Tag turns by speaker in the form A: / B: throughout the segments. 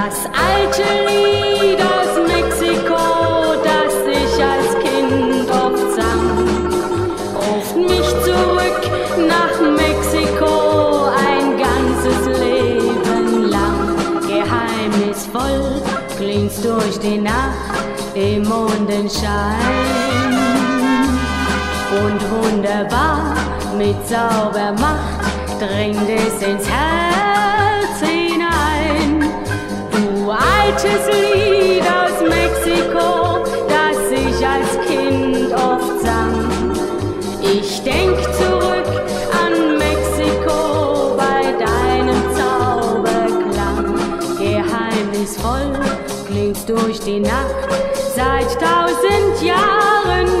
A: Das alte Lied aus Mexiko, das ich als Kind oft sang, ruft mich zurück nach Mexiko ein ganzes Leben lang. Geheimnisvoll klingt's durch die Nacht im Mondenschein und wunderbar mit sauber Macht dringt es ins Herz. Ich denk zurück an Mexiko bei deinem Zauberklang. Geheimnisvoll klingst durch die Nacht seit tausend Jahren.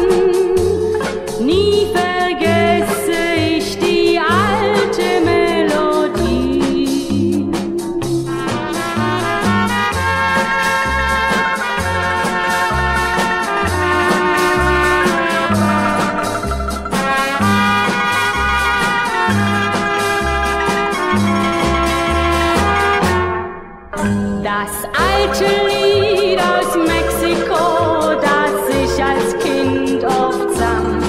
A: Das alte Lied aus Mexiko, das ich als Kind oft sang,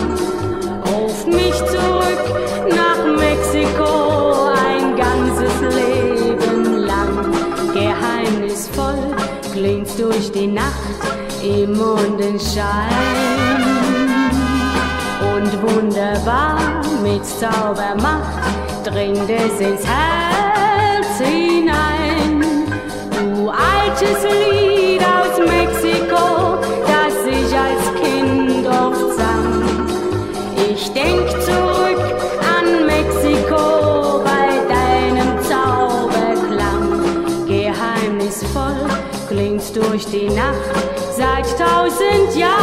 A: ruft mich zurück nach Mexiko ein ganzes Leben lang. Geheimnisvoll klingt's durch die Nacht im Mondenschein und wunderbar mit Zaubermacht dringt es ins Herz hinein. Altes Lied aus Mexiko, das ich als Kind oft sang. Ich denk zurück an Mexiko bei deinem Zauberklang. Geheimnisvoll klingt's durch die Nacht seit tausend Jahren.